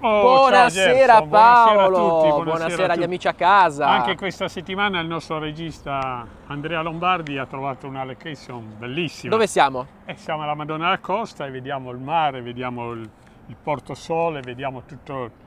Oh, buonasera Paolo, buonasera a tutti, buonasera, buonasera agli amici a casa. Anche questa settimana il nostro regista Andrea Lombardi ha trovato una location bellissima. Dove siamo? Eh, siamo alla Madonna della Costa e vediamo il mare, vediamo il, il Porto Sole, vediamo tutto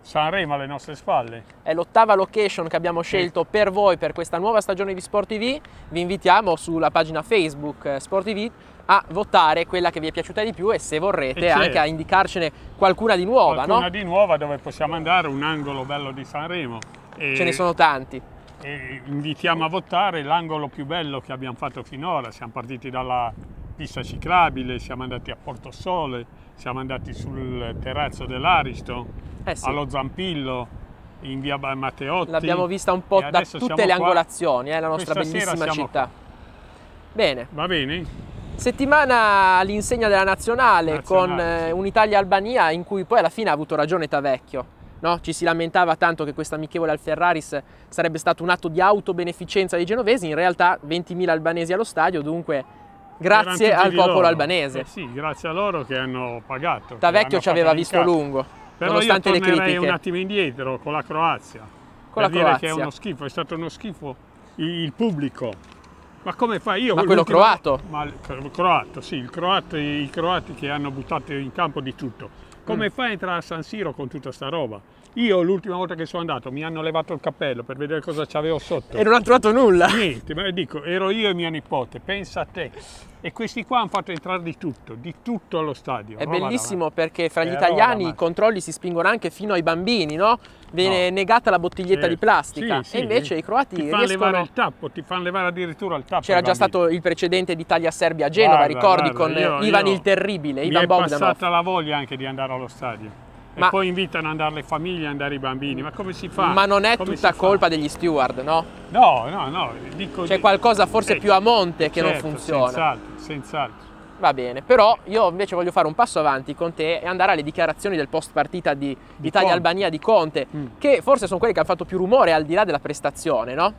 Sanremo alle nostre spalle. È l'ottava location che abbiamo scelto per voi per questa nuova stagione di Sport TV. Vi invitiamo sulla pagina Facebook eh, Sport TV a votare quella che vi è piaciuta di più e se vorrete E c'è. anche a indicarcene qualcuna di nuova, Qualcuna no? di nuova dove possiamo andare, un angolo bello di Sanremo. E, Ce ne sono tanti. e invitiamo a votare l'angolo più bello che abbiamo fatto finora. Siamo partiti dalla pista ciclabile, siamo andati a Porto Sole, siamo andati sul terrazzo dell'Aristo, Eh sì. allo Zampillo, in via Matteotti. L'abbiamo vista un po' da tutte le qua. angolazioni, eh, la nostra Questa bellissima città. Bene, Va bene? Settimana all'insegna della nazionale, Nazionale, con eh, sì. un'Italia-Albania in cui poi alla fine ha avuto ragione Tavecchio. No? Ci si lamentava tanto che questa amichevole al Ferraris sarebbe stato un atto di autobeneficenza dei genovesi, in realtà 20.000 albanesi allo stadio, dunque grazie al popolo loro. albanese. Eh sì, grazie a loro che hanno pagato. Tavecchio ci aveva visto l'incasso. lungo, Però nonostante le critiche. un attimo indietro con la Croazia. Con la Croazia. che è uno schifo, è stato uno schifo il pubblico. Ma come fai io? Ma quello croato? Ma il cro- croato, sì, il croato, i croati che hanno buttato in campo di tutto. Come Mm. fai a entrare a San Siro con tutta sta roba? Io l'ultima volta che sono andato mi hanno levato il cappello per vedere cosa c'avevo sotto. E non ha trovato nulla. Niente, ma dico, ero io e mia nipote, pensa a te. E questi qua hanno fatto entrare di tutto, di tutto allo stadio. È bellissimo perché fra gli Eh, italiani i controlli si spingono anche fino ai bambini, no? Viene No. negata la bottiglietta Sì, di plastica sì, sì, e invece i croati ti fanno levare il tappo, ti fanno levare addirittura il tappo. C'era già stato il precedente d'Italia-Serbia a Genova, Guarda, ricordi, guarda, con io- Ivan io- il Terribile, Mi Ivan è Bogdanov. passata la voglia anche di andare allo stadio. Ma- E poi invitano ad andare le famiglie, ad andare i bambini. Ma come si fa? Ma non è Come tutta si fa? colpa degli steward, no? No, no, no. Dico, C'è qualcosa forse Eh, più a monte che non certo, funziona. Senz'altro, senz'altro. Va bene, però io invece voglio fare un passo avanti con te e andare alle dichiarazioni del post partita di, Di Italia-Albania di Conte, Mm. che forse sono quelle che hanno fatto più rumore al di là della prestazione, no?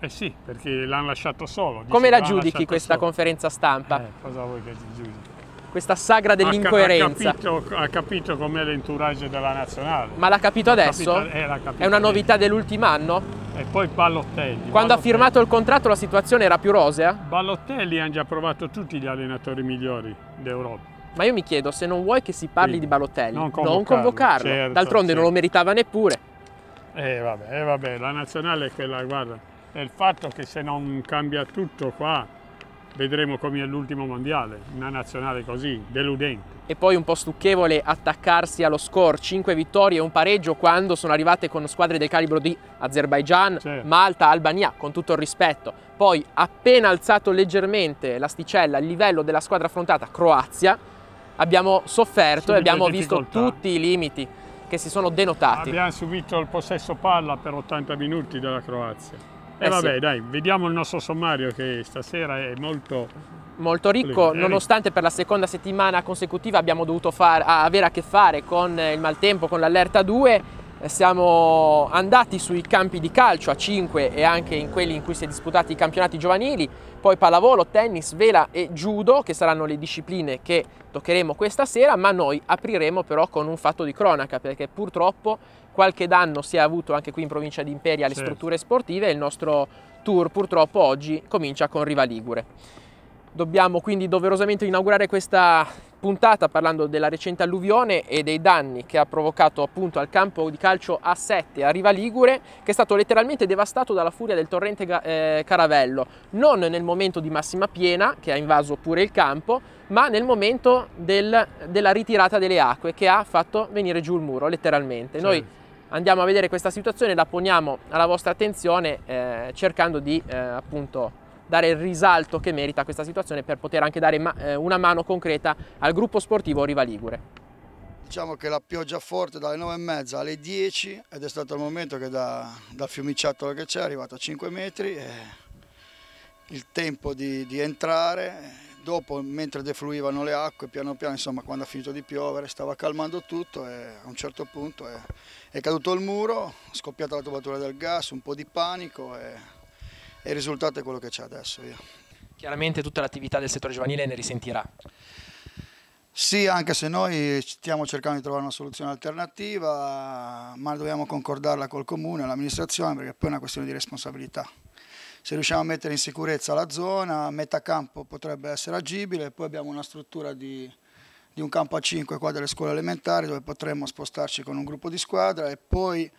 Eh sì, perché l'hanno lasciato solo. Come la giudichi questa solo. conferenza stampa? Eh, cosa vuoi che ti giudichi? Questa sagra dell'incoerenza. Ha, capito, ha capito com'è l'entourage della nazionale. Ma l'ha capito adesso? capito- eh, capito È una novità dell'ultimo anno? E poi Ballotelli. Quando ha Balotelli. firmato il contratto la situazione era più rosea? Ballotelli hanno già provato tutti gli allenatori migliori d'Europa. Ma io mi chiedo, se non vuoi che si parli Sì. di Balotelli, Non non convocarlo, convocarlo. certo, D'altronde non lo certo. meritava neppure. Eh vabbè, eh, vabbè, la nazionale è quella, guarda, è il fatto che se non cambia tutto qua, vedremo come è l'ultimo mondiale, una nazionale così, deludente. E poi un po' stucchevole attaccarsi allo score, 5 vittorie e un pareggio quando sono arrivate con squadre del calibro di Azerbaijan, Certo. Malta, Albania, con tutto il rispetto. Poi appena alzato leggermente l'asticella, il livello della squadra affrontata, Croazia, abbiamo sofferto e abbiamo visto tutti i limiti che si sono denotati. Abbiamo subito il possesso palla per 80 minuti della Croazia. E Eh vabbè, sì. dai, vediamo il nostro sommario che stasera è molto... molto ricco, Sì, nonostante per la seconda settimana consecutiva abbiamo dovuto far- avere a che fare con eh, il maltempo, con l'allerta 2. Siamo andati sui campi di calcio a 5 e anche in quelli in cui si è disputati i campionati giovanili, poi pallavolo, tennis, vela e judo, che saranno le discipline che toccheremo questa sera, ma noi apriremo però con un fatto di cronaca, perché purtroppo qualche danno si è avuto anche qui in provincia di Imperia alle Certo. strutture sportive e il nostro tour purtroppo oggi comincia con Riva Ligure. Dobbiamo quindi doverosamente inaugurare questa puntata parlando della recente alluvione e dei danni che ha provocato appunto al campo di calcio A7 a Riva Ligure, che è stato letteralmente devastato dalla furia del torrente eh, Caravello, non nel momento di massima piena, che ha invaso pure il campo, ma nel momento del- della ritirata delle acque, che ha fatto venire giù il muro, letteralmente. Noi Certo. andiamo a vedere questa situazione, la poniamo alla vostra attenzione eh, cercando di eh, appunto dare il risalto che merita questa situazione per poter anche dare ma- eh, una mano concreta al gruppo sportivo Riva Ligure. Diciamo che la pioggia forte dalle 9 e mezza alle 10 ed è stato il momento che da- dal fiumiciattolo che c'è è arrivato a 5 metri e il tempo di, di entrare, dopo mentre defluivano le acque piano piano, insomma quando ha finito di piovere stava calmando tutto e a un certo punto è, è caduto il muro, scoppiata la tubatura del gas, un po' di panico e, e il risultato è quello che c'è adesso. Via. Chiaramente tutta l'attività del settore giovanile ne risentirà. Sì, anche se noi stiamo cercando di trovare una soluzione alternativa, ma dobbiamo concordarla col comune, l'amministrazione, perché poi è una questione di responsabilità. Se riusciamo a mettere in sicurezza la zona, metà campo potrebbe essere agibile, poi abbiamo una struttura di, di un campo a 5 qua delle scuole elementari dove potremmo spostarci con un gruppo di squadra e poi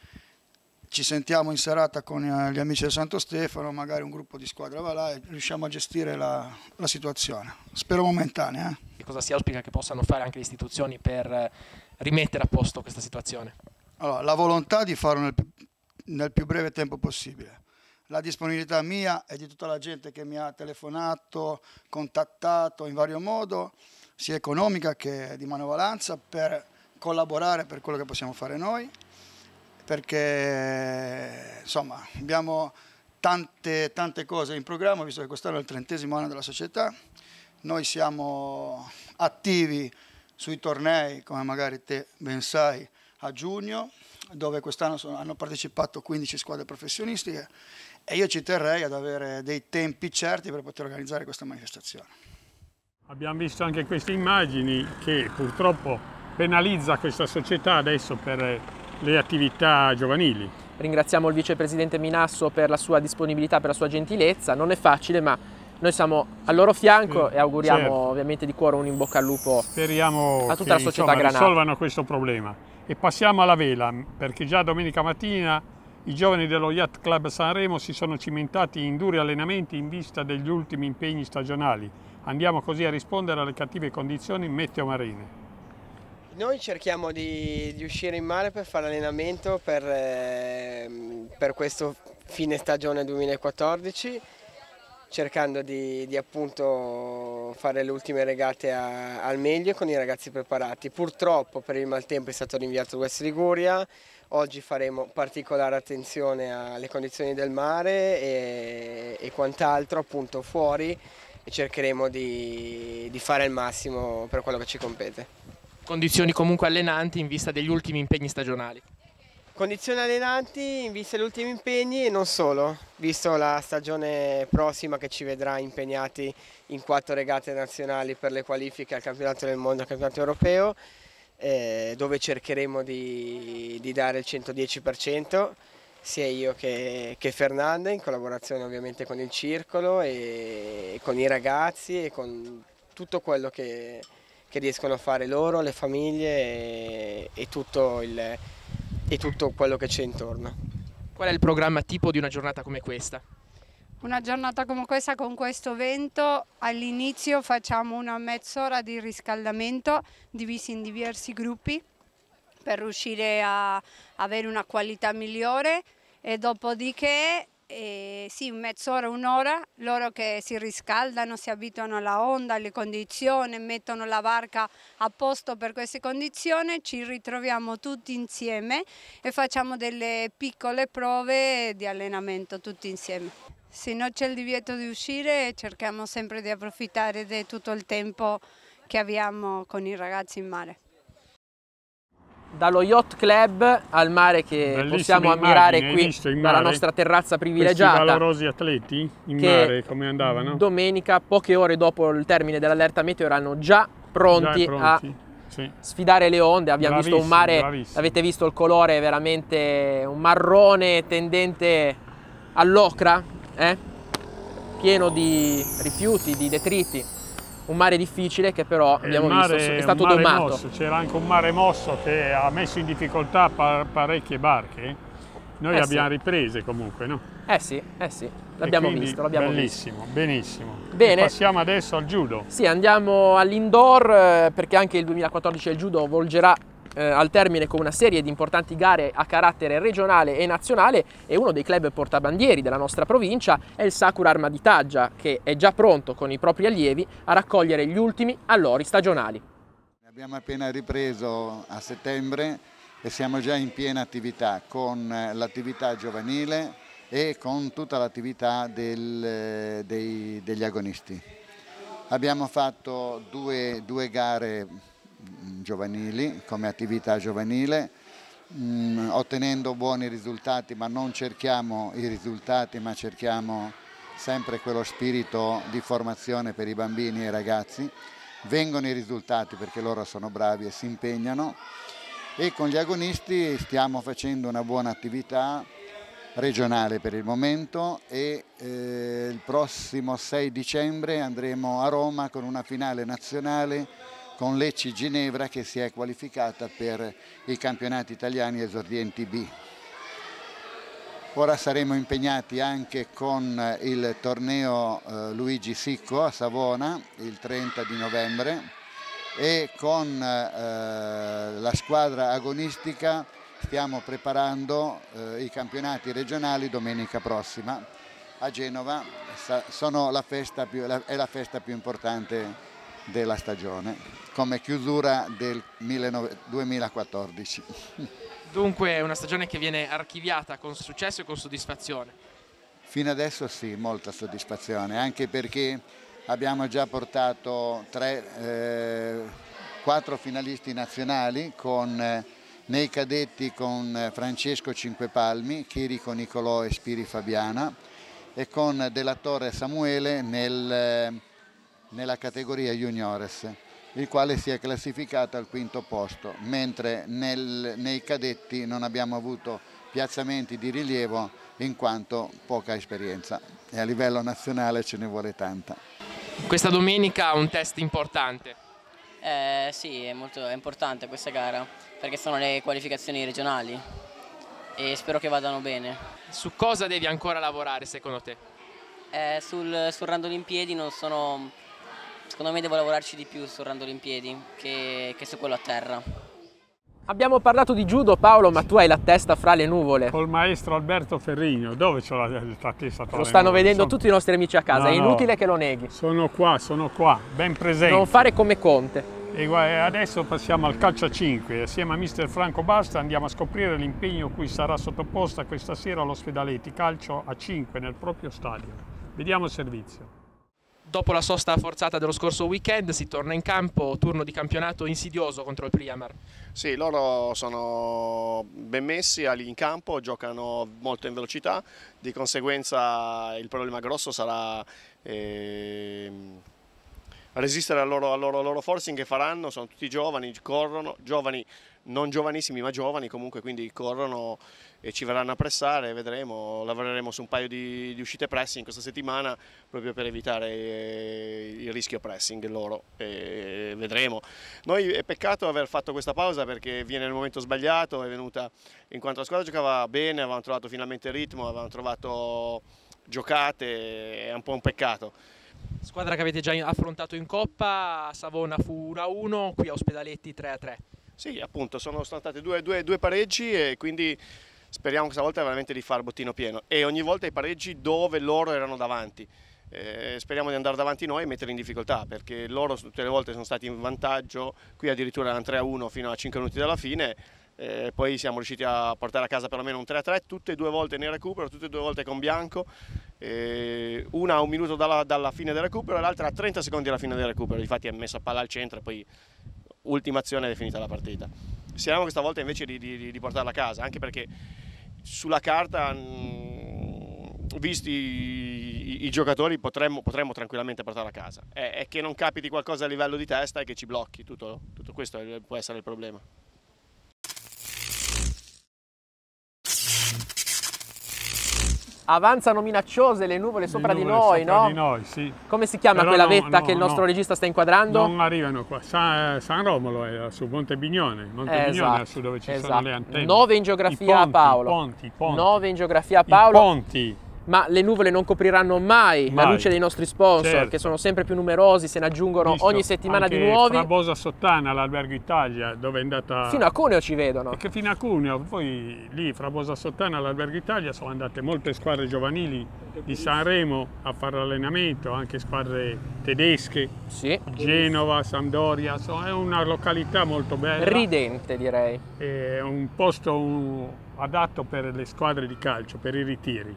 ci sentiamo in serata con eh, gli amici del Santo Stefano, magari un gruppo di squadra va là e riusciamo a gestire la, la situazione. Spero momentanea. Eh? Che cosa si auspica che possano fare anche le istituzioni per eh, rimettere a posto questa situazione? Allora, la volontà di farlo nel, nel più breve tempo possibile. La disponibilità mia e di tutta la gente che mi ha telefonato, contattato in vario modo, sia economica che di manovalanza, per collaborare per quello che possiamo fare noi perché insomma abbiamo tante, tante cose in programma, visto che quest'anno è il trentesimo anno della società, noi siamo attivi sui tornei, come magari te ben sai, a giugno, dove quest'anno hanno partecipato 15 squadre professionistiche e io ci terrei ad avere dei tempi certi per poter organizzare questa manifestazione. Abbiamo visto anche queste immagini che purtroppo penalizza questa società adesso per le attività giovanili. Ringraziamo il vicepresidente Minasso per la sua disponibilità, per la sua gentilezza. Non è facile, ma noi siamo al loro fianco sì, e auguriamo certo. ovviamente di cuore un in bocca al lupo Speriamo a tutta che, la società insomma, Granata. risolvano questo problema. E passiamo alla vela, perché già domenica mattina i giovani dello Yacht Club Sanremo si sono cimentati in duri allenamenti in vista degli ultimi impegni stagionali. Andiamo così a rispondere alle cattive condizioni meteo marine. Noi cerchiamo di, di, uscire in mare per fare allenamento per, eh, per questo fine stagione 2014 cercando di, di appunto fare le ultime regate a, al meglio con i ragazzi preparati. Purtroppo per il maltempo è stato rinviato West Liguria, oggi faremo particolare attenzione alle condizioni del mare e, e quant'altro appunto fuori e cercheremo di, di fare il massimo per quello che ci compete condizioni comunque allenanti in vista degli ultimi impegni stagionali. Condizioni allenanti in vista degli ultimi impegni e non solo, visto la stagione prossima che ci vedrà impegnati in quattro regate nazionali per le qualifiche al campionato del mondo e al campionato europeo, eh, dove cercheremo di, di, dare il 110%, sia io che, che Fernanda, in collaborazione ovviamente con il circolo e, e con i ragazzi e con tutto quello che, che riescono a fare loro, le famiglie e, e, tutto, il, e tutto quello che c'è intorno. Qual è il programma tipo di una giornata come questa? Una giornata come questa con questo vento all'inizio facciamo una mezz'ora di riscaldamento divisi in diversi gruppi per riuscire a avere una qualità migliore e dopodiché eh, sì, mezz'ora, un'ora, loro che si riscaldano, si abituano alla onda, alle condizioni, mettono la barca a posto per queste condizioni, ci ritroviamo tutti insieme e facciamo delle piccole prove di allenamento tutti insieme. Se non c'è il divieto di uscire cerchiamo sempre di approfittare di tutto il tempo che abbiamo con i ragazzi in mare dallo yacht club al mare che Bellissime possiamo ammirare immagini, qui dalla nostra terrazza privilegiata. Questi valorosi atleti in mare come andavano? Domenica, poche ore dopo il termine dell'allerta meteo, erano già pronti, già pronti. a sì. sfidare le onde. Abbiamo bravissimo, visto un mare, bravissimo. avete visto il colore veramente un marrone tendente all'ocra, eh? pieno di rifiuti, di detriti un mare difficile che però abbiamo mare, visto è stato domato. C'era anche un mare mosso che ha messo in difficoltà parecchie barche. Noi eh abbiamo sì. riprese comunque, no? Eh sì, eh sì, l'abbiamo visto, l'abbiamo bellissimo, visto. benissimo. Bene. E passiamo adesso al judo. Sì, andiamo all'indoor eh, perché anche il 2014 il judo volgerà eh, al termine con una serie di importanti gare a carattere regionale e nazionale e uno dei club portabandieri della nostra provincia è il Sakura Arma di Taggia che è già pronto con i propri allievi a raccogliere gli ultimi allori stagionali. Abbiamo appena ripreso a settembre e siamo già in piena attività con l'attività giovanile e con tutta l'attività dei, degli agonisti. Abbiamo fatto due, due gare giovanili, come attività giovanile, mh, mm, ottenendo buoni risultati, ma non cerchiamo i risultati, ma cerchiamo sempre quello spirito di formazione per i bambini e i ragazzi. Vengono i risultati perché loro sono bravi e si impegnano. E con gli agonisti stiamo facendo una buona attività regionale per il momento e eh, il prossimo 6 dicembre andremo a Roma con una finale nazionale con Lecce Ginevra che si è qualificata per i campionati italiani esordienti B. Ora saremo impegnati anche con il torneo eh, Luigi Sicco a Savona il 30 di novembre e con eh, la squadra agonistica stiamo preparando eh, i campionati regionali domenica prossima a Genova, la più, è la festa più importante della stagione come chiusura del 2014. Dunque è una stagione che viene archiviata con successo e con soddisfazione. Fino adesso sì, molta soddisfazione, anche perché abbiamo già portato tre, eh, quattro finalisti nazionali con, eh, nei cadetti con eh, Francesco Cinquepalmi, Chirico Nicolò e Spiri Fabiana e con Della Torre Samuele nel, eh, nella categoria juniores il quale si è classificato al quinto posto, mentre nel, nei cadetti non abbiamo avuto piazzamenti di rilievo in quanto poca esperienza e a livello nazionale ce ne vuole tanta. Questa domenica un test importante. Eh, sì, è molto è importante questa gara perché sono le qualificazioni regionali e spero che vadano bene. Su cosa devi ancora lavorare secondo te? Eh, sul, sul randolo in piedi non sono... Secondo me devo lavorarci di più sul randolo in piedi che, che su quello a terra. Abbiamo parlato di judo Paolo, ma tu hai la testa fra le nuvole. Col maestro Alberto Ferrigno, dove c'ho la, la testa fra Lo stanno nuvole? vedendo sono... tutti i nostri amici a casa, no, è inutile no. che lo neghi. Sono qua, sono qua, ben presente. Non fare come Conte. E adesso passiamo al calcio a 5. Assieme a mister Franco Basta andiamo a scoprire l'impegno cui sarà sottoposta questa sera all'Ospedaletti Calcio a 5 nel proprio stadio. Vediamo il servizio. Dopo la sosta forzata dello scorso weekend si torna in campo, turno di campionato insidioso contro il Priamar. Sì, loro sono ben messi in campo, giocano molto in velocità, di conseguenza il problema grosso sarà eh, resistere al loro, al, loro, loro forcing che faranno, sono tutti giovani, corrono, giovani, non giovanissimi ma giovani comunque, quindi corrono e ci verranno a pressare, vedremo, lavoreremo su un paio di, di uscite pressing questa settimana proprio per evitare eh, il rischio pressing loro, e vedremo. Noi è peccato aver fatto questa pausa perché viene nel momento sbagliato, è venuta in quanto la squadra giocava bene, avevamo trovato finalmente il ritmo, avevamo trovato giocate, è un po' un peccato. Squadra che avete già affrontato in Coppa, Savona fu 1-1, qui a Ospedaletti 3-3. Sì, appunto, sono stati due, due, due pareggi e quindi speriamo questa volta veramente di fare bottino pieno. E ogni volta i pareggi dove loro erano davanti. Eh, speriamo di andare davanti noi e metterli in difficoltà perché loro tutte le volte sono stati in vantaggio, qui addirittura erano 3-1 fino a 5 minuti dalla fine, eh, poi siamo riusciti a portare a casa perlomeno un 3-3, tutte e due volte nel recupero, tutte e due volte con Bianco, eh, una a un minuto dalla, dalla fine del recupero e l'altra a 30 secondi alla fine del recupero, infatti ha messo a palla al centro e poi ultima azione è finita la partita. Speriamo questa volta invece di, di, di portarla a casa, anche perché sulla carta, mm, visti i, i giocatori, potremmo, potremmo, tranquillamente portarla a casa. È, è, che non capiti qualcosa a livello di testa e che ci blocchi, tutto, tutto questo può essere il problema. Avanzano minacciose le nuvole sopra le di noi, sopra no? di noi, sì. Come si chiama Però quella no, vetta no, che il nostro no. regista sta inquadrando? Non arrivano qua. San, San Romolo è su Monte Bignone, Monte Eh, Bignone esatto, è su dove ci esatto. sono le antenne. 9 in geografia I ponti, Paolo. I ponti, i ponti. 9 in geografia I Paolo, ponti. Ma le nuvole non copriranno mai, la Mai. luce dei nostri sponsor Certo. che sono sempre più numerosi, se ne aggiungono Visto ogni settimana di nuovi. Frabosa Sottana, l'Albergo Italia, dove è andata... Fino a Cuneo ci vedono. E che fino a Cuneo, poi lì Frabosa Sottana all'Albergo Italia sono andate molte squadre giovanili di Sanremo a fare allenamento, anche squadre tedesche, Sì. Genova, Sampdoria, è una località molto bella, Ridente direi. è un posto adatto per le squadre di calcio, per i ritiri.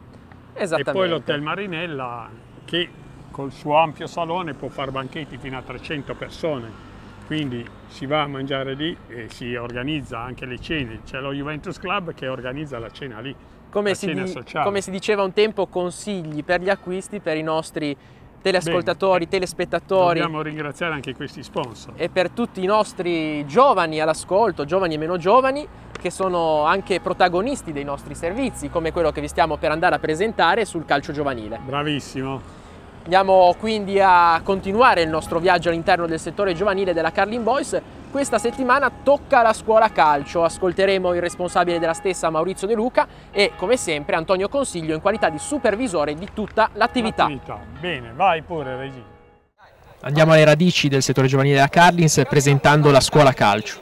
E poi l'Hotel Marinella che col suo ampio salone può fare banchetti fino a 300 persone. Quindi si va a mangiare lì e si organizza anche le cene. C'è lo Juventus Club che organizza la cena lì. come la si, cena di- sociale. come si diceva un tempo, consigli per gli acquisti per i nostri teleascoltatori, Bene. telespettatori. Dobbiamo ringraziare anche questi sponsor. E per tutti i nostri giovani all'ascolto, giovani e meno giovani, che sono anche protagonisti dei nostri servizi, come quello che vi stiamo per andare a presentare sul calcio giovanile. Bravissimo. Andiamo quindi a continuare il nostro viaggio all'interno del settore giovanile della Carlin Boys. Questa settimana tocca la scuola calcio, ascolteremo il responsabile della stessa Maurizio De Luca e come sempre Antonio Consiglio in qualità di supervisore di tutta l'attività. Bene, vai pure Regina. Andiamo alle radici del settore giovanile della Carlins presentando la scuola calcio.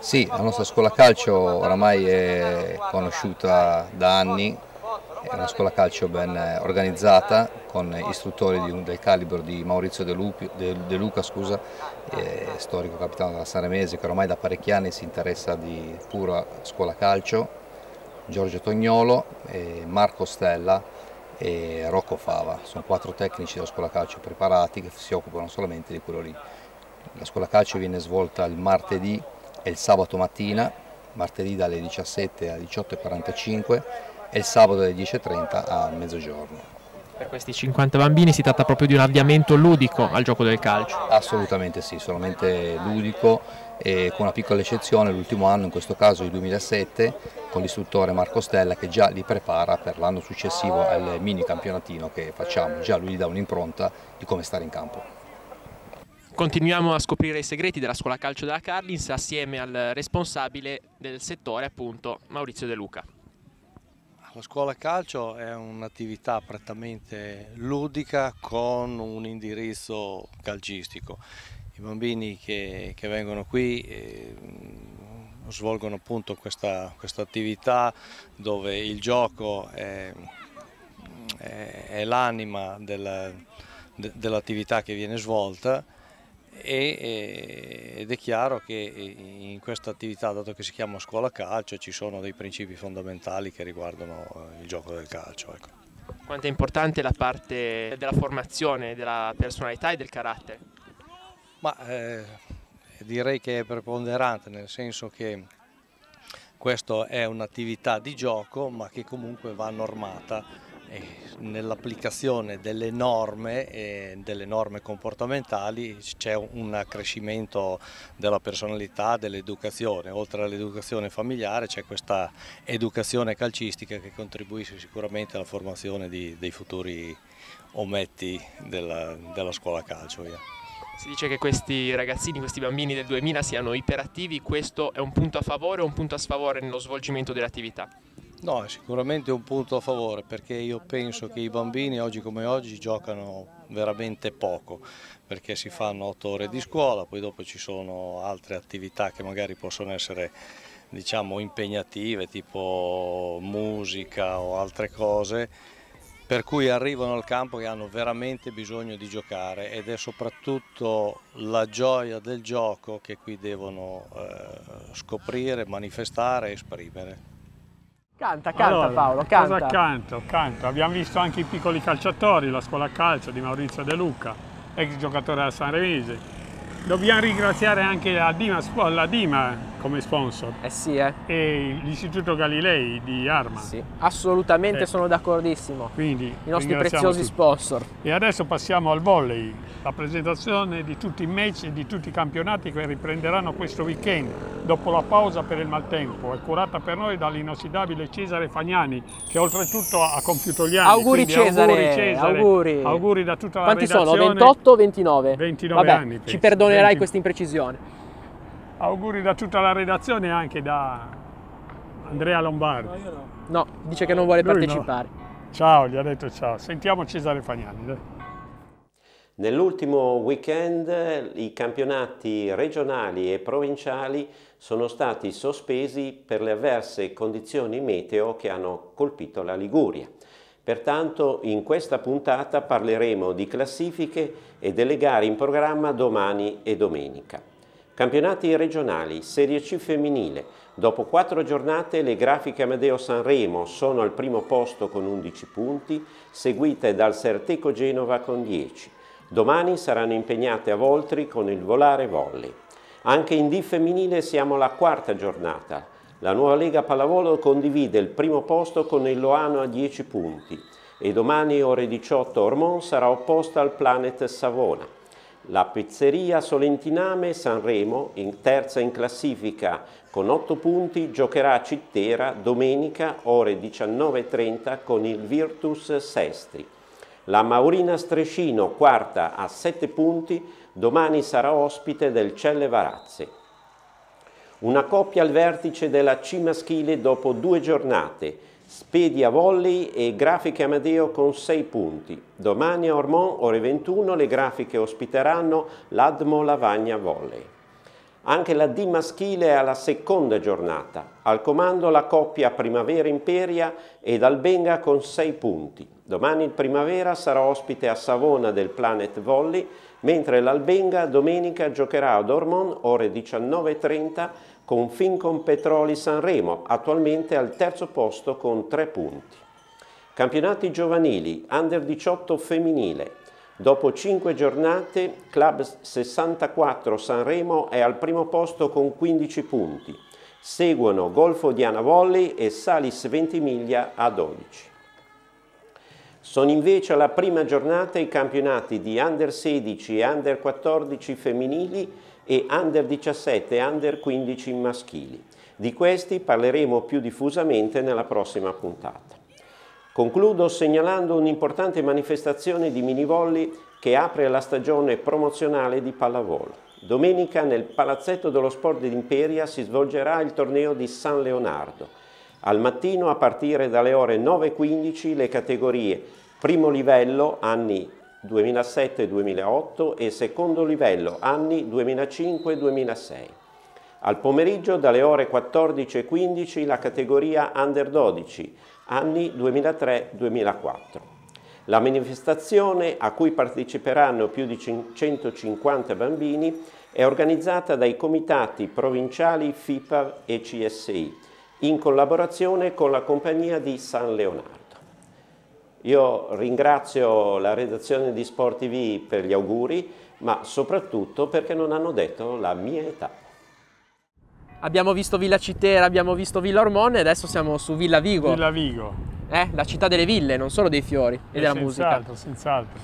Sì, la nostra scuola calcio oramai è conosciuta da anni, è una scuola calcio ben organizzata con istruttori di, del calibro di Maurizio De, Lupi, De, De Luca, scusa, storico capitano della Sanremese che ormai da parecchi anni si interessa di pura scuola calcio, Giorgio Tognolo, Marco Stella e Rocco Fava, sono quattro tecnici della scuola calcio preparati che si occupano solamente di quello lì. La scuola calcio viene svolta il martedì e il sabato mattina, martedì dalle 17 alle 18.45 e il sabato dalle 10.30 a mezzogiorno. Per questi 50 bambini si tratta proprio di un avviamento ludico al gioco del calcio? Assolutamente sì, solamente ludico e con una piccola eccezione l'ultimo anno, in questo caso il 2007, con l'istruttore Marco Stella che già li prepara per l'anno successivo al mini campionatino che facciamo, già lui gli dà un'impronta di come stare in campo. Continuiamo a scoprire i segreti della scuola calcio della Carlins assieme al responsabile del settore appunto Maurizio De Luca. La scuola calcio è un'attività prettamente ludica con un indirizzo calcistico. I bambini che, che vengono qui eh, svolgono appunto questa, questa, attività dove il gioco è, è, è l'anima dell'attività che viene svolta e, ed è chiaro che in questa attività, dato che si chiama scuola calcio, ci sono dei principi fondamentali che riguardano eh, il gioco del calcio. Ecco. Quanto è importante la parte della formazione, della personalità e del carattere? Ma, eh, direi che è preponderante, nel senso che questa è un'attività di gioco ma che comunque va normata nell'applicazione delle norme e delle norme comportamentali c'è un accrescimento della personalità, dell'educazione, oltre all'educazione familiare c'è questa educazione calcistica che contribuisce sicuramente alla formazione di, dei futuri ometti della, della scuola calcio. Si dice che questi ragazzini, questi bambini del 2000 siano iperattivi, questo è un punto a favore o un punto a sfavore nello svolgimento dell'attività? No, è sicuramente un punto a favore perché io penso che i bambini oggi come oggi giocano veramente poco perché si fanno otto ore di scuola, poi dopo ci sono altre attività che magari possono essere diciamo impegnative tipo musica o altre cose per cui arrivano al campo che hanno veramente bisogno di giocare ed è soprattutto la gioia del gioco che qui devono eh, scoprire, manifestare e esprimere. Canta, canta allora, Paolo, canta. Cosa canto? Canto. Abbiamo visto anche i piccoli calciatori, la scuola calcio di Maurizio De Luca, ex giocatore della Sanremese. Dobbiamo ringraziare anche la Dima, la Dima come sponsor. Eh sì, eh. E l'Istituto Galilei di Arma. Sì, assolutamente eh. sono d'accordissimo. Quindi i nostri preziosi tutti. sponsor. E adesso passiamo al volley, la presentazione di tutti i match e di tutti i campionati che riprenderanno questo weekend dopo la pausa per il maltempo. È curata per noi dall'inossidabile Cesare Fagnani che oltretutto ha compiuto gli anni. Auguri Cesare, auguri Cesare. Auguri. auguri da tutta la Quanti redazione. sono? 28 o 29? 29 Vabbè, anni. Ci perdonerai 20... questa imprecisione. Auguri da tutta la redazione e anche da Andrea Lombardi. No, no dice che non vuole Lui partecipare. No. Ciao, gli ha detto ciao. Sentiamo Cesare Fagnani. Dai. Nell'ultimo weekend i campionati regionali e provinciali sono stati sospesi per le avverse condizioni meteo che hanno colpito la Liguria. Pertanto in questa puntata parleremo di classifiche e delle gare in programma domani e domenica. Campionati regionali, Serie C femminile. Dopo quattro giornate le grafiche Amedeo Sanremo sono al primo posto con 11 punti, seguite dal Serteco Genova con 10. Domani saranno impegnate a Voltri con il volare volley. Anche in D femminile siamo alla quarta giornata. La nuova Lega Pallavolo condivide il primo posto con il Loano a 10 punti. e domani ore 18 Ormond sarà opposta al Planet Savona. La pizzeria Solentiname Sanremo, in terza in classifica con 8 punti, giocherà a Cittera domenica ore 19.30 con il Virtus Sestri. La Maurina Strescino, quarta a 7 punti, domani sarà ospite del Celle Varazze. Una coppia al vertice della C maschile dopo due giornate, Spedia Volley e Grafiche Amadeo con 6 punti. Domani a Ormont, ore 21, le grafiche ospiteranno l'Admo Lavagna Volley. Anche la D maschile è alla seconda giornata. Al comando la coppia Primavera Imperia ed Albenga con 6 punti. Domani il Primavera sarà ospite a Savona del Planet Volley, mentre l'Albenga domenica giocherà ad Ormont ore 19.30 con Fincom Petroli Sanremo, attualmente al terzo posto con tre punti. Campionati giovanili, Under 18 femminile. Dopo cinque giornate, Club 64 Sanremo è al primo posto con 15 punti. Seguono Golfo Diana Volley e Salis Ventimiglia a 12. Sono invece alla prima giornata i campionati di Under 16 e Under 14 femminili e under 17 e under 15 maschili. Di questi parleremo più diffusamente nella prossima puntata. Concludo segnalando un'importante manifestazione di minivolli che apre la stagione promozionale di pallavolo. Domenica nel Palazzetto dello Sport d'Imperia si svolgerà il torneo di San Leonardo. Al mattino a partire dalle ore 9.15 le categorie primo livello anni 2007-2008 e secondo livello anni 2005-2006. Al pomeriggio dalle ore 14.15 la categoria Under 12, anni 2003-2004. La manifestazione, a cui parteciperanno più di 150 bambini, è organizzata dai comitati provinciali FIPA e CSI, in collaborazione con la compagnia di San Leonardo. Io ringrazio la redazione di Sport TV per gli auguri, ma soprattutto perché non hanno detto la mia età. Abbiamo visto Villa Citera, abbiamo visto Villa Ormone e adesso siamo su Villa Vigo. Villa Vigo. Eh, la città delle ville, non solo dei fiori e, e della senz'altro, musica. Senz'altro,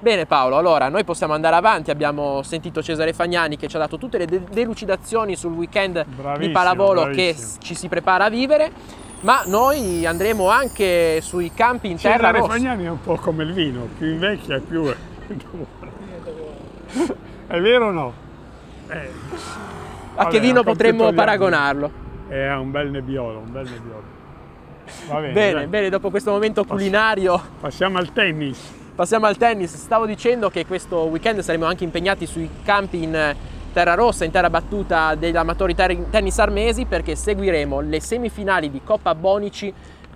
Bene Paolo, allora noi possiamo andare avanti, abbiamo sentito Cesare Fagnani che ci ha dato tutte le delucidazioni sul weekend bravissimo, di pallavolo bravissimo. che ci si prepara a vivere ma noi andremo anche sui campi in terra rossa. Fagnani è un po' come il vino, più invecchia e più è È vero o no? Eh. A Vabbè, che vino potremmo paragonarlo? È un bel nebbiolo, un bel nebbiolo. Va bene, bene, bene, dopo questo momento culinario... Passiamo al tennis. Passiamo al tennis. Stavo dicendo che questo weekend saremo anche impegnati sui campi in terra rossa in terra battuta degli amatori tennis armesi perché seguiremo le semifinali di Coppa Bonici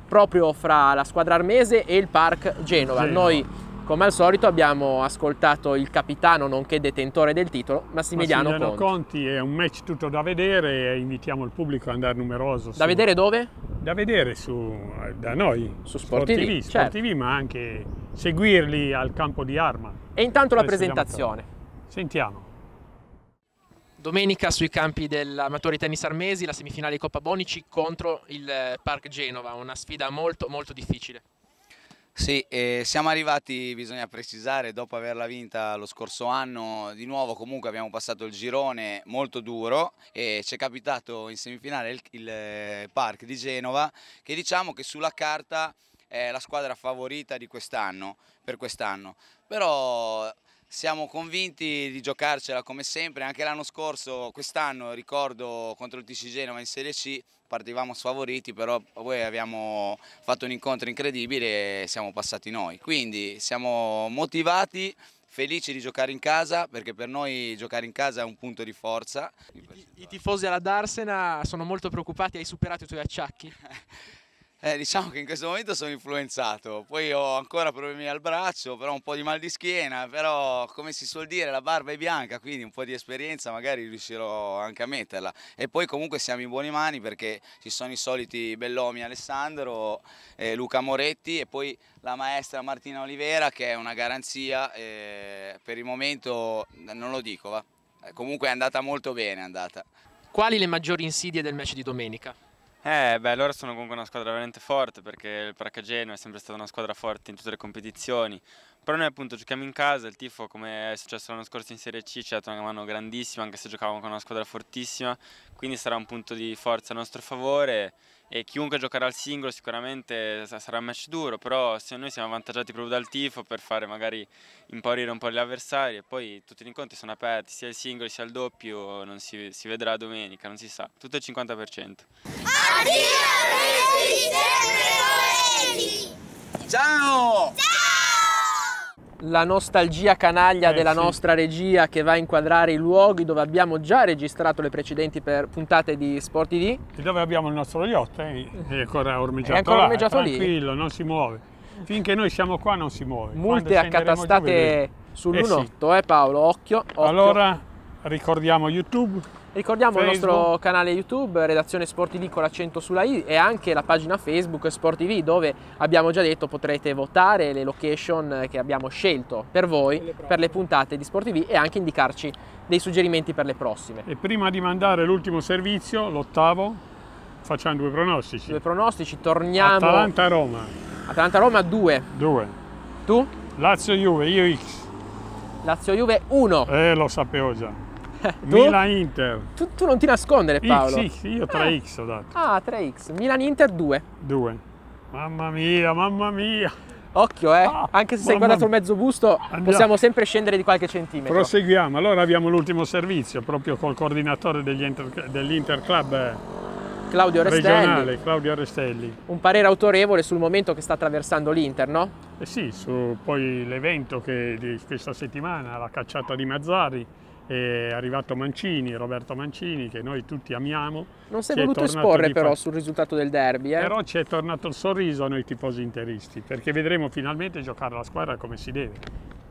proprio fra la squadra armese e il Park Genova. Genova. Noi come al solito abbiamo ascoltato il capitano nonché detentore del titolo Massimiliano, Massimiliano Conti. Conti. È un match tutto da vedere e invitiamo il pubblico ad andare numeroso. Da su, vedere dove? Da vedere su, da noi, su Sport, Sport TV, TV, Sport certo. TV, ma anche seguirli al campo di arma. E intanto la presentazione. Sentiamo. Domenica sui campi dell'Amatori Tennis Armesi, la semifinale di Coppa Bonici contro il eh, Park Genova, una sfida molto molto difficile. Sì, eh, siamo arrivati, bisogna precisare, dopo averla vinta lo scorso anno, di nuovo comunque abbiamo passato il girone molto duro e ci è capitato in semifinale il, il eh, Park di Genova che diciamo che sulla carta è la squadra favorita di quest'anno, per quest'anno, però siamo convinti di giocarcela come sempre, anche l'anno scorso, quest'anno ricordo contro il TC Genova in Serie C, partivamo sfavoriti, però poi abbiamo fatto un incontro incredibile e siamo passati noi. Quindi siamo motivati, felici di giocare in casa, perché per noi giocare in casa è un punto di forza. I, i tifosi alla Darsena sono molto preoccupati, hai superato i tuoi acciacchi? Eh, diciamo che in questo momento sono influenzato, poi ho ancora problemi al braccio, però un po' di mal di schiena, però come si suol dire la barba è bianca, quindi un po' di esperienza magari riuscirò anche a metterla. E poi comunque siamo in buone mani perché ci sono i soliti Bellomi Alessandro, eh, Luca Moretti e poi la maestra Martina Olivera che è una garanzia, eh, per il momento non lo dico, va. Eh, comunque è andata molto bene, è andata. Quali le maggiori insidie del match di domenica? Eh, beh, loro sono comunque una squadra veramente forte perché il Paracageno è sempre stata una squadra forte in tutte le competizioni. Però noi appunto giochiamo in casa, il tifo come è successo l'anno scorso in Serie C ci ha dato una mano grandissima anche se giocavamo con una squadra fortissima, quindi sarà un punto di forza a nostro favore e chiunque giocherà al singolo sicuramente sarà un match duro, però se noi siamo avvantaggiati proprio dal tifo per fare magari impaurire un po' gli avversari e poi tutti gli incontri sono aperti, sia il singolo sia il doppio, non si, si vedrà domenica, non si sa, tutto il 50%. Addio, Ciao! Ciao! La nostalgia canaglia eh, della sì. nostra regia che va a inquadrare i luoghi dove abbiamo già registrato le precedenti puntate di Sport TV. E dove abbiamo il nostro yacht, eh? è ancora ormeggiato, è ancora là, ormeggiato è tranquillo, lì. non si muove. Finché noi siamo qua non si muove. Multe accatastate sul lunotto, eh, eh Paolo, occhio, occhio. Allora ricordiamo YouTube Ricordiamo Facebook. il nostro canale YouTube, Redazione Sport TV con l'accento sulla I e anche la pagina Facebook Sport TV dove abbiamo già detto potrete votare le location che abbiamo scelto per voi per le puntate di Sport TV e anche indicarci dei suggerimenti per le prossime. E prima di mandare l'ultimo servizio, l'ottavo, facciamo due pronostici. Due pronostici, torniamo... Atalanta-Roma. Atalanta-Roma 2. 2. Tu? Lazio-Juve, io X. Lazio-Juve 1. Eh, lo sapevo già. Milan-Inter. Tu, tu, non ti nascondere Paolo. X, sì, io 3X eh. ho dato. Ah, 3X. Milan-Inter 2. 2. Mamma mia, mamma mia. Occhio, eh. Ah, Anche se sei guardato il mezzo busto, Andiamo. possiamo sempre scendere di qualche centimetro. Proseguiamo. Allora abbiamo l'ultimo servizio, proprio col coordinatore dell'Inter Club eh, Claudio Restelli. Regionale, Claudio Restelli. Un parere autorevole sul momento che sta attraversando l'Inter, no? Eh sì, su poi l'evento di questa settimana, la cacciata di Mazzari, è arrivato Mancini, Roberto Mancini, che noi tutti amiamo. Non si è voluto esporre però fa... sul risultato del derby. Eh? Però ci è tornato il sorriso a noi tifosi interisti, perché vedremo finalmente giocare la squadra come si deve.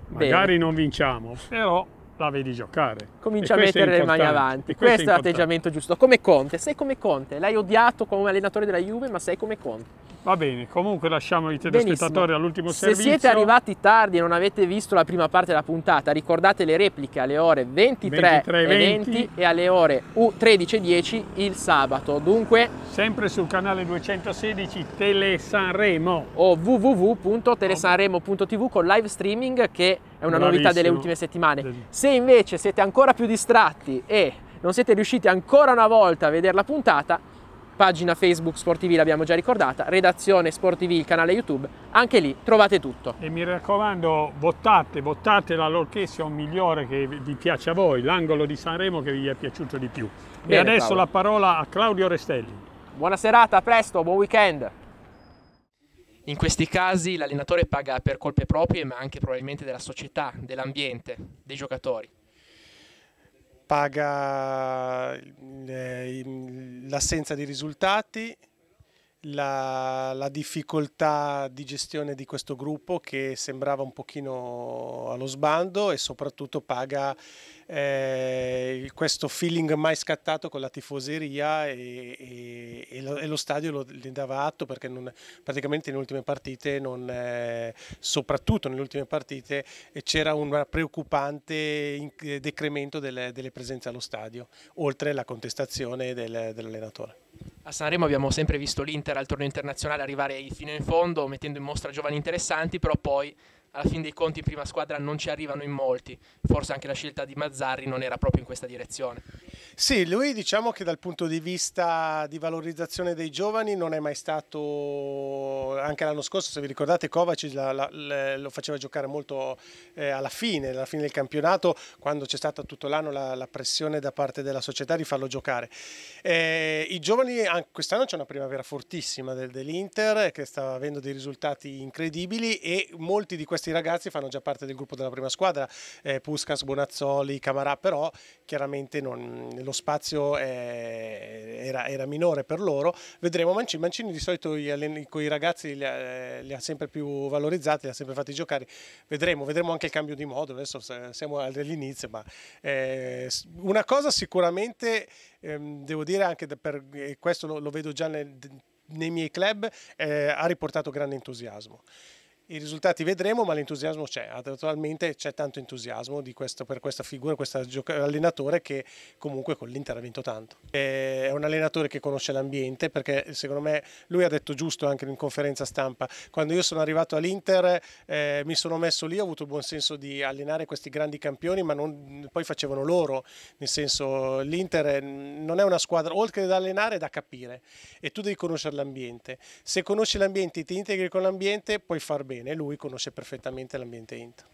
Magari Bene. non vinciamo, però la vedi giocare. Comincia a mettere le mani avanti. Questo, questo è l'atteggiamento giusto. Come Conte, sei come Conte. L'hai odiato come allenatore della Juve, ma sei come Conte. Va bene, comunque lasciamo i telespettatori all'ultimo servizio. Se siete arrivati tardi e non avete visto la prima parte della puntata, ricordate le repliche alle ore 23, 23 20. 20 e alle ore 13.10 il sabato. Dunque, sempre sul canale 216 Tele Sanremo o www.telesanremo.tv con live streaming che è una Bravissimo. novità delle ultime settimane. Se invece siete ancora più distratti e non siete riusciti ancora una volta a vedere la puntata, pagina Facebook Sportivi l'abbiamo già ricordata, redazione Sportivi il canale YouTube, anche lì trovate tutto. E mi raccomando, votate, votate la location migliore che vi piace a voi, l'angolo di Sanremo che vi è piaciuto di più. Bene, e adesso Paolo. la parola a Claudio Restelli. Buona serata, a presto, buon weekend. In questi casi l'allenatore paga per colpe proprie, ma anche probabilmente della società, dell'ambiente, dei giocatori paga l'assenza di risultati, la, la, difficoltà di gestione di questo gruppo che sembrava un pochino allo sbando e soprattutto paga eh, questo feeling mai scattato con la tifoseria e, e, e, lo, e lo, stadio lo, ne dava atto perché non, praticamente nelle ultime partite, non, eh, soprattutto nelle ultime partite, c'era un preoccupante decremento delle, delle, presenze allo stadio, oltre alla contestazione del, dell'allenatore. A Sanremo abbiamo sempre visto l'Inter al torneo internazionale arrivare fino in fondo, mettendo in mostra giovani interessanti, però poi alla fine dei conti in prima squadra non ci arrivano in molti, forse anche la scelta di Mazzarri non era proprio in questa direzione. Sì, lui diciamo che dal punto di vista di valorizzazione dei giovani non è mai stato, anche l'anno scorso se vi ricordate Kovacic la, la, la, lo faceva giocare molto eh, alla fine, alla fine del campionato, quando c'è stata tutto l'anno la, pressione da parte della società di farlo giocare. Eh, I giovani, quest'anno c'è una primavera fortissima del, dell'Inter che sta avendo dei risultati incredibili e molti di questi ragazzi fanno già parte del gruppo della prima squadra, eh, Puskas, Bonazzoli, Camarà, però chiaramente non, lo spazio è, era, era, minore per loro. Vedremo Mancini, Mancini di solito con i ragazzi li ha, li ha, sempre più valorizzati, li ha sempre fatti giocare. Vedremo, vedremo anche il cambio di modo, adesso siamo all'inizio, ma eh, una cosa sicuramente ehm, devo dire anche per questo lo, lo vedo già nel, nei miei club, eh, ha riportato grande entusiasmo I risultati vedremo, ma l'entusiasmo c'è, attualmente c'è tanto entusiasmo questo, per questa figura, questo allenatore che comunque con l'Inter ha vinto tanto. È un allenatore che conosce l'ambiente perché secondo me lui ha detto giusto anche in conferenza stampa, quando io sono arrivato all'Inter eh, mi sono messo lì, ho avuto il buon senso di allenare questi grandi campioni, ma non, poi facevano loro, nel senso l'Inter non è una squadra, oltre ad allenare è da capire. E tu devi conoscere l'ambiente. Se conosci l'ambiente e ti integri con l'ambiente puoi far bene, lui conosce perfettamente l'ambiente Inter.